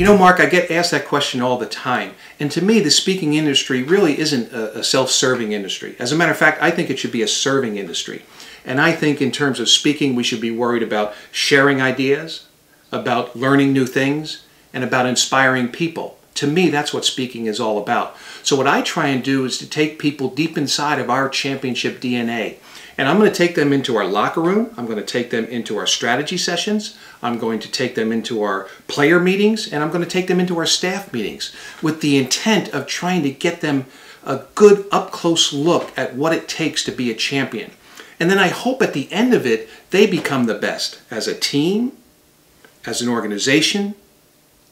You know, Mark, I get asked that question all the time. And to me, the speaking industry really isn't a, a self serving industry. As a matter of fact, I think it should be a serving industry. And I think, in terms of speaking, we should be worried about sharing ideas, about learning new things, and about inspiring people. To me, that's what speaking is all about. So, what I try and do is to take people deep inside of our championship DNA and I'm going to take them into our locker room. I'm going to take them into our strategy sessions. I'm going to take them into our player meetings. And I'm going to take them into our staff meetings with the intent of trying to get them a good up close look at what it takes to be a champion. And then I hope at the end of it, they become the best as a team, as an organization,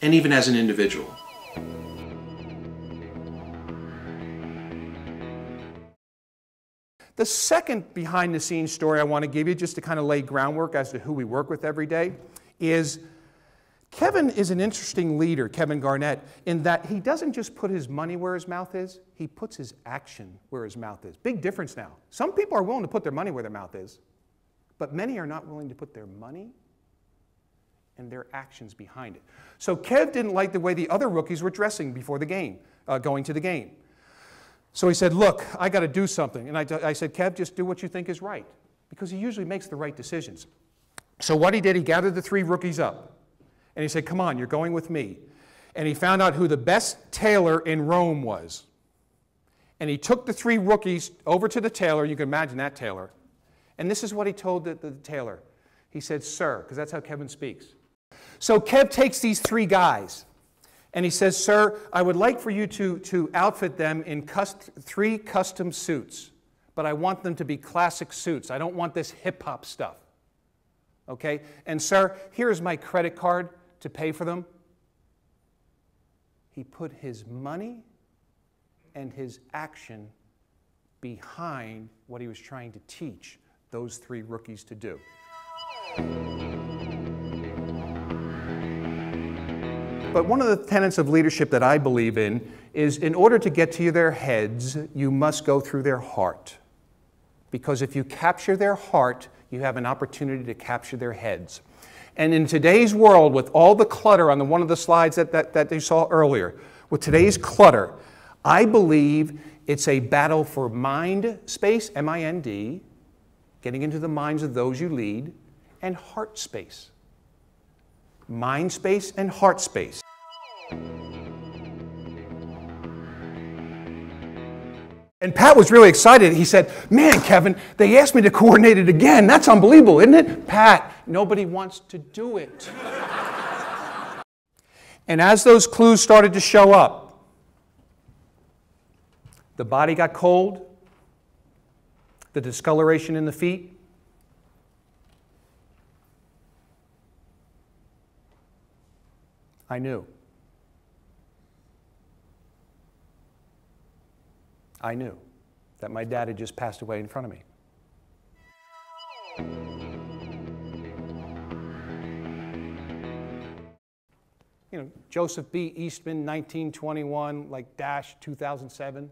and even as an individual. The second behind the scenes story I want to give you, just to kind of lay groundwork as to who we work with every day, is Kevin is an interesting leader, Kevin Garnett, in that he doesn't just put his money where his mouth is, he puts his action where his mouth is. Big difference now. Some people are willing to put their money where their mouth is, but many are not willing to put their money and their actions behind it. So Kev didn't like the way the other rookies were dressing before the game, uh, going to the game. So he said, Look, I got to do something. And I, I said, Kev, just do what you think is right. Because he usually makes the right decisions. So what he did, he gathered the three rookies up. And he said, Come on, you're going with me. And he found out who the best tailor in Rome was. And he took the three rookies over to the tailor. You can imagine that tailor. And this is what he told the, the tailor. He said, Sir, because that's how Kevin speaks. So Kev takes these three guys and he says, Sir, I would like for you to, to outfit them in cust three custom suits, but I want them to be classic suits. I don't want this hip hop stuff. Okay? And, sir, here's my credit card to pay for them. He put his money and his action behind what he was trying to teach those three rookies to do. But one of the tenets of leadership that I believe in is in order to get to their heads, you must go through their heart. Because if you capture their heart, you have an opportunity to capture their heads. And in today's world, with all the clutter on the, one of the slides that, that, that you saw earlier, with today's clutter, I believe it's a battle for mind space, M I N D, getting into the minds of those you lead, and heart space mind space and heart space. And Pat was really excited. He said, Man, Kevin, they asked me to coordinate it again. That's unbelievable, isn't it? Pat, nobody wants to do it. and as those clues started to show up, the body got cold, the discoloration in the feet, I knew. I knew that my dad had just passed away in front of me. You know, Joseph B. Eastman, 1921, like dash 2007.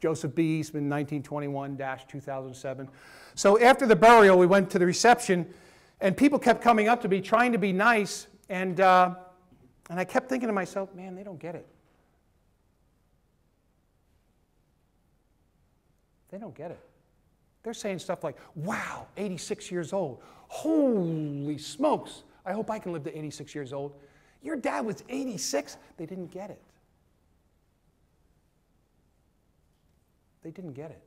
Joseph B. Eastman, 1921 dash 2007. So after the burial, we went to the reception, and people kept coming up to me trying to be nice, and uh, and I kept thinking to myself, man, they don't get it. They don't get it. They're saying stuff like, wow, 86 years old. Holy smokes, I hope I can live to 86 years old. Your dad was 86. They didn't get it. They didn't get it.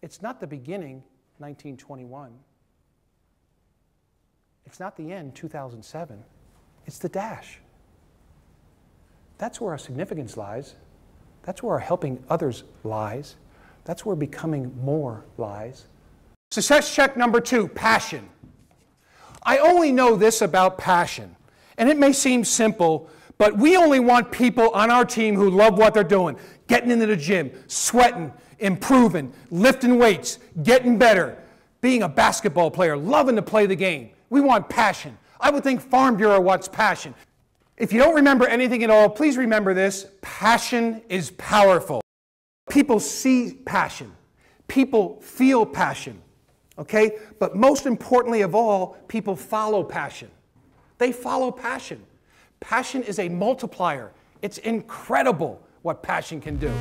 It's not the beginning, 1921. It's not the end, 2007. It's the dash. That's where our significance lies. That's where our helping others lies. That's where becoming more lies. Success check number two passion. I only know this about passion, and it may seem simple, but we only want people on our team who love what they're doing getting into the gym, sweating, improving, lifting weights, getting better, being a basketball player, loving to play the game. We want passion. I would think Farm Bureau wants passion. If you don't remember anything at all, please remember this passion is powerful. People see passion, people feel passion, okay? But most importantly of all, people follow passion. They follow passion. Passion is a multiplier. It's incredible what passion can do.